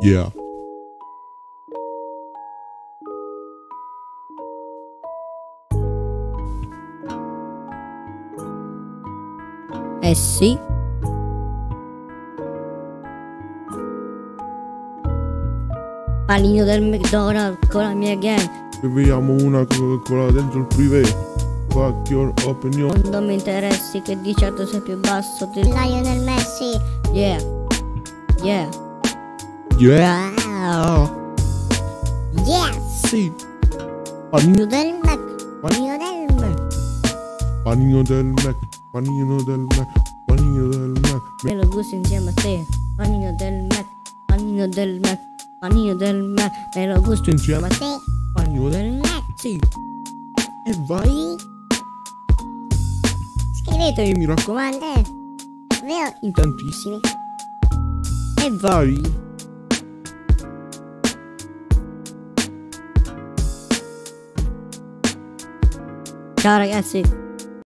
Yeah. Eh sì. Panino del McDonald's con la mia gang. Beviamo una Coca-Cola dentro il privé. Fuck your opinion. Non mi interessi che di certo sei più basso del Lionel Messi. Yeah. Yeah. Yeah. Yes. Sì. Panino, Del Mac. Panino del Mac. panino del Mac. Panino del Mac. Panino del Mac. Me lo gusto insieme a te. Panino del Mac. Panino del Mac. Panino del Mac. Me lo gusto Insieme a Sì. panino del Mac. Sì. E vai. Iscrivetevi, mi raccomando. Com'è? Vero? In tantissimi. E Vai. Ciao ragazzi.